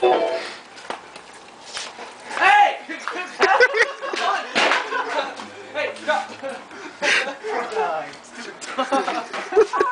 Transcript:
Hey! hey, stop!